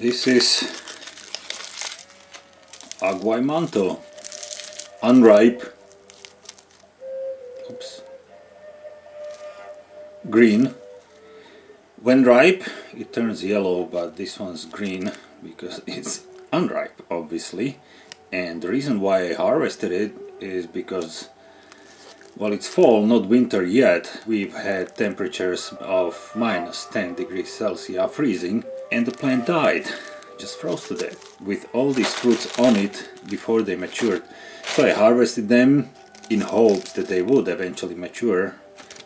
This is Aguaymanto, unripe, oops, green. When ripe, it turns yellow, but this one's green because it's unripe, obviously. And the reason why I harvested it is because well, it's fall, not winter yet. We've had temperatures of minus 10 degrees Celsius, freezing, and the plant died, just froze to death, with all these fruits on it before they matured. So I harvested them in hopes that they would eventually mature,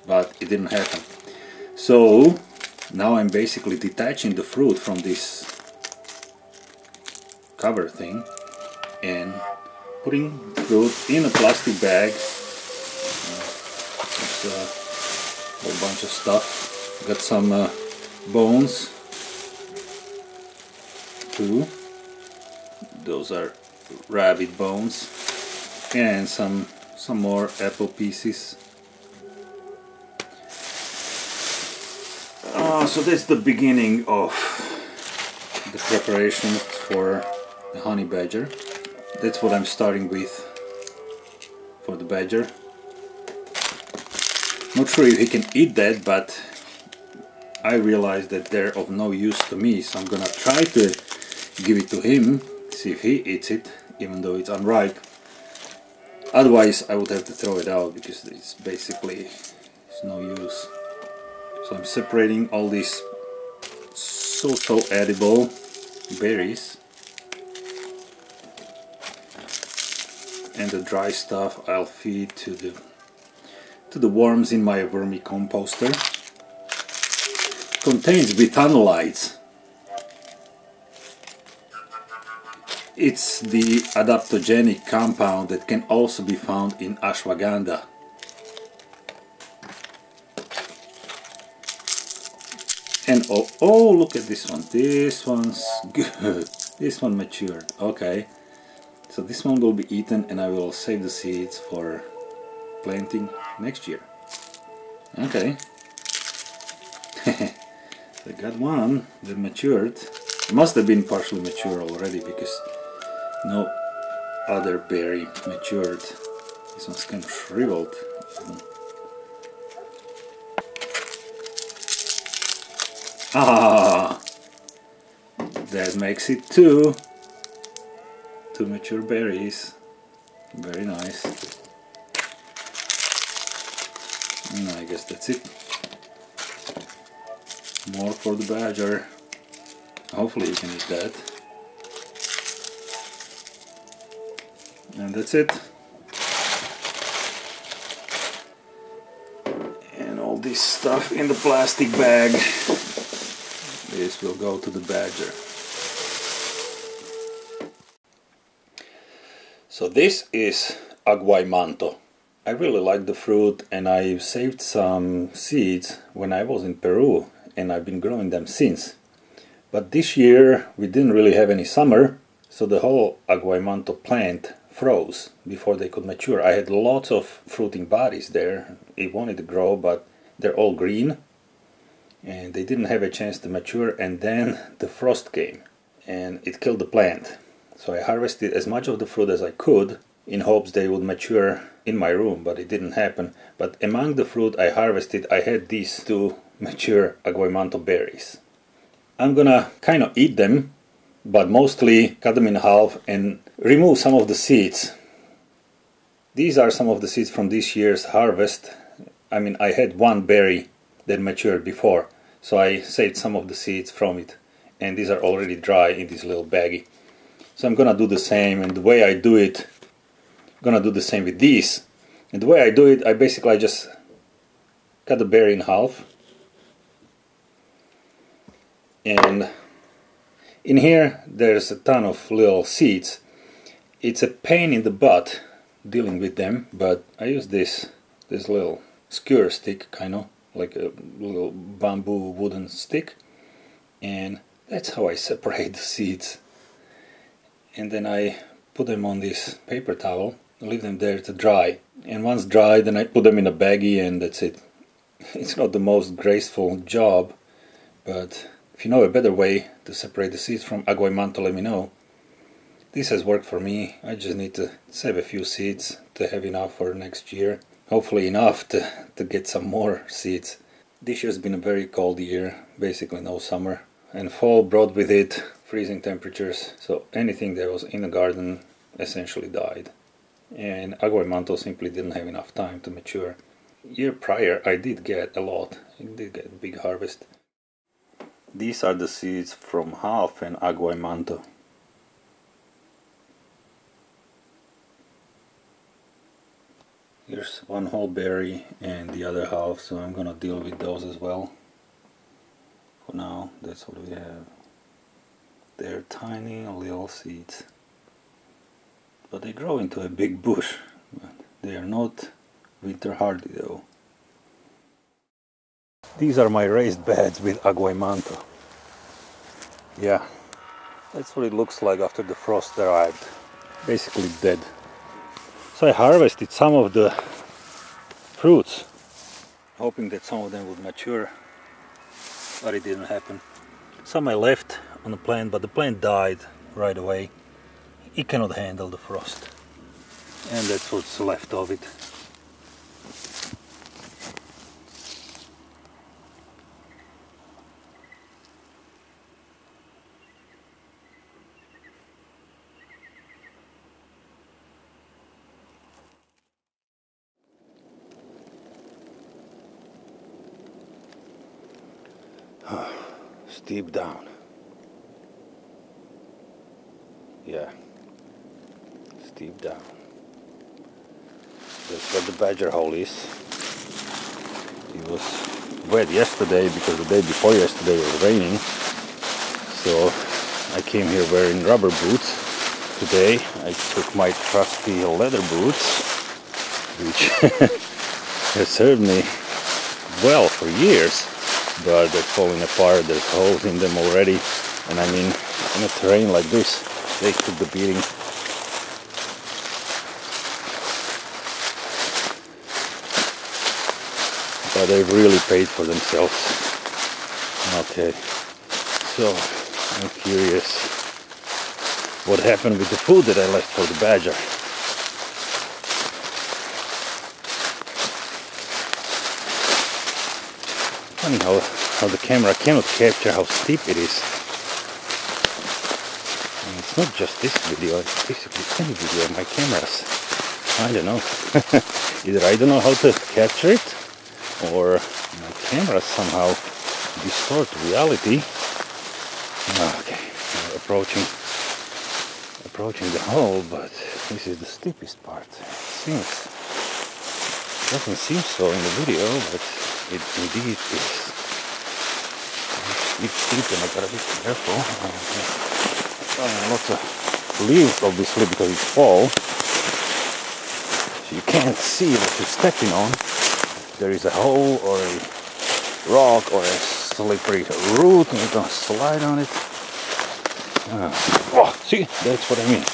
but it didn't happen. So now I'm basically detaching the fruit from this cover thing and putting fruit in a plastic bag a whole bunch of stuff. Got some uh, bones too. Those are rabbit bones and some some more apple pieces. Uh, so that's the beginning of the preparation for the honey badger. That's what I'm starting with for the badger. Not sure if he can eat that, but I realize that they're of no use to me, so I'm gonna try to give it to him, see if he eats it, even though it's unripe. Otherwise, I would have to throw it out because it's basically it's no use. So I'm separating all these so-so edible berries and the dry stuff I'll feed to the to the worms in my vermicomposter. Contains withanolides. It's the adaptogenic compound that can also be found in ashwagandha. And oh, oh, look at this one. This one's good. This one matured. Okay. So this one will be eaten and I will save the seeds for planting next year. Okay. I got one that matured. It must have been partially mature already because no other berry matured. This one's kind of shriveled. Ah, that makes it two. Two mature berries. Very nice. I guess that's it. More for the badger. Hopefully you can eat that. And that's it. And all this stuff in the plastic bag. This will go to the badger. So this is aguaymanto. I really like the fruit and I saved some seeds when I was in Peru and I've been growing them since. But this year we didn't really have any summer so the whole aguaymanto plant froze before they could mature. I had lots of fruiting bodies there. It wanted to grow but they're all green and they didn't have a chance to mature and then the frost came and it killed the plant. So I harvested as much of the fruit as I could in hopes they would mature in my room, but it didn't happen. But among the fruit I harvested, I had these two mature aguaymanto berries. I'm gonna kind of eat them, but mostly cut them in half and remove some of the seeds. These are some of the seeds from this year's harvest. I mean, I had one berry that matured before, so I saved some of the seeds from it. And these are already dry in this little baggie. So I'm gonna do the same, and the way I do it gonna do the same with these. And the way I do it I basically just cut the berry in half. And in here there's a ton of little seeds. It's a pain in the butt dealing with them but I use this this little skewer stick kind of like a little bamboo wooden stick. And that's how I separate the seeds. And then I put them on this paper towel leave them there to dry. And once dry, then I put them in a baggie and that's it. It's not the most graceful job, but If you know a better way to separate the seeds from Aguaymanto, let me know. This has worked for me. I just need to save a few seeds to have enough for next year. Hopefully enough to, to get some more seeds. This year's been a very cold year, basically no summer. And fall brought with it freezing temperatures, so anything that was in the garden essentially died. And Aguaymanto simply didn't have enough time to mature. Year prior I did get a lot, I did get a big harvest. These are the seeds from half and Aguaymanto. Here's one whole berry and the other half, so I'm gonna deal with those as well. For now, that's what we have. They're tiny little seeds. But they grow into a big bush. But they are not winter hardy though. These are my raised beds with Aguaymanto. Yeah, that's what it looks like after the frost arrived. Basically dead. So I harvested some of the fruits, hoping that some of them would mature, but it didn't happen. Some I left on the plant, but the plant died right away. It cannot handle the frost, and that's what's left of it. Steep down. Yeah. Steep down. That's where the badger hole is. It was wet yesterday because the day before yesterday was raining. So I came here wearing rubber boots. Today I took my trusty leather boots, which have served me well for years but they're falling apart, there's holes in them already, and I mean, in a terrain like this, they took the beating. But they've really paid for themselves. Okay, so I'm curious what happened with the food that I left for the badger. funny how, how the camera cannot capture how steep it is. And it's not just this video, it's basically any video of my cameras. I don't know. Either I don't know how to capture it, or my camera somehow distort reality. Ah, okay, We're approaching approaching the hole, but this is the steepest part. It seems doesn't seem so in the video, but it indeed is. It's steep and I gotta be careful. Uh, lots of leaves obviously because it's fall. So you can't see what you're stepping on. There is a hole or a rock or a slippery root and you're gonna slide on it. Uh, oh, see, that's what I mean.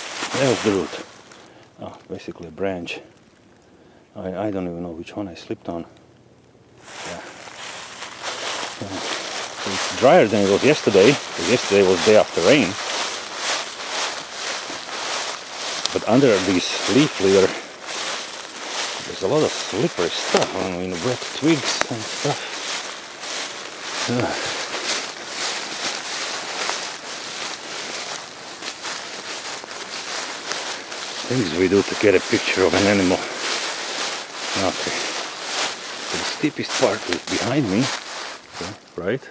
Was the root. Oh, basically a branch. I, I don't even know which one I slipped on. Yeah. It's drier than it was yesterday, yesterday was day after rain. But under this leaf litter, there's a lot of slippery stuff, I mean wet twigs and stuff. Yeah. Things we do to get a picture of an animal. Okay. The steepest part is behind me, okay, right?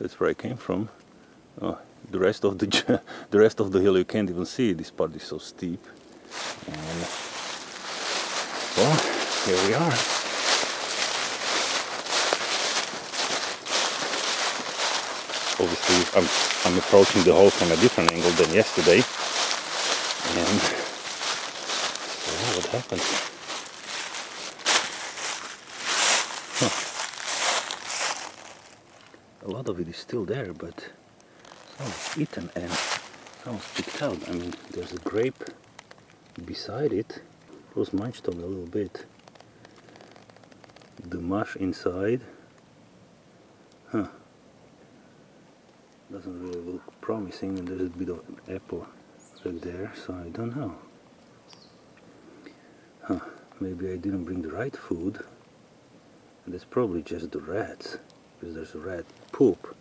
That's where I came from. Oh, the rest of the the rest of the hill you can't even see. This part is so steep. And well, here we are. Obviously, I'm I'm approaching the hole from a different angle than yesterday. And so what happened? a lot of it is still there, but some is eaten and some is picked out. I mean, there's a grape beside it. Was munched on a little bit. The mush inside. Huh. doesn't really look promising and there's a bit of apple right there so I don't know huh maybe I didn't bring the right food and it's probably just the rats because there's a rat poop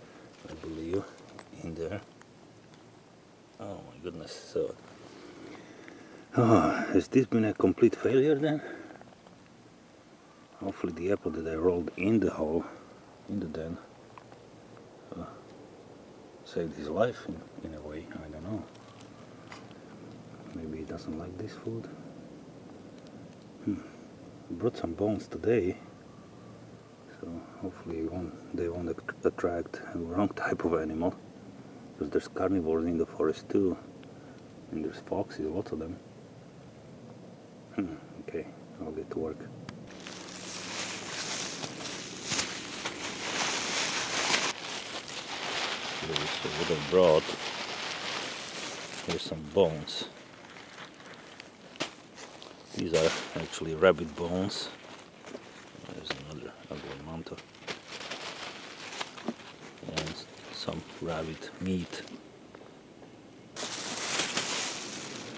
I believe in there oh my goodness so oh, has this been a complete failure then hopefully the apple that I rolled in the hole in the den uh, saved his life in, in a way I don't know maybe he doesn't like this food hmm. brought some bones today so hopefully won't, they won't attract the wrong type of animal because there's carnivores in the forest too and there's foxes lots of them. okay I'll get to work There's a little broad. Here's some bones. These are actually rabbit bones. There's another aguaymanto. And some rabbit meat.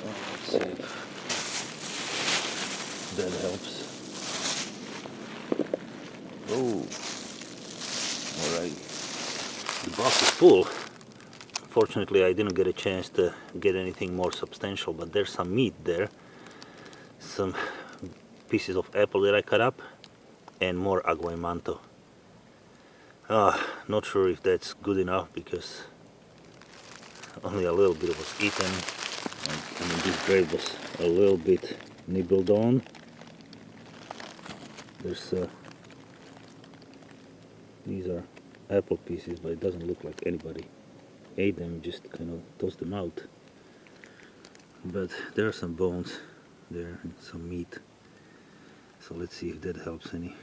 Let's see that helps. Oh, alright the box is full. Fortunately, I didn't get a chance to get anything more substantial, but there's some meat there. Some pieces of apple that I cut up and more aguaymanto. Uh, not sure if that's good enough because only a little bit was eaten. I mean, this grape was a little bit nibbled on. There's uh, these are apple pieces but it doesn't look like anybody ate them just kind of tossed them out. But there are some bones there and some meat. So let's see if that helps any.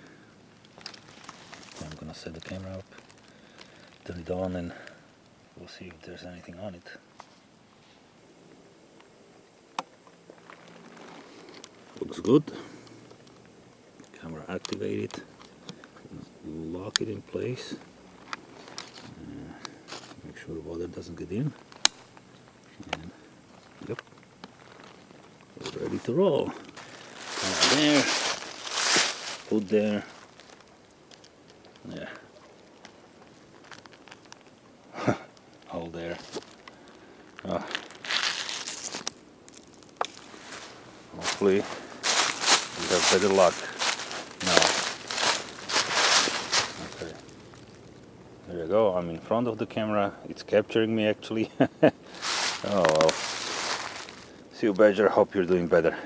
I'm gonna set the camera up turn it on and we'll see if there's anything on it. Looks good camera activated lock it in place uh, make sure the water doesn't get in. And, yep, we're ready to roll. Camera there, food there, there, hole there. Oh. Hopefully we have better luck. There you go, I'm in front of the camera, it's capturing me actually. oh well. See you Badger, hope you're doing better.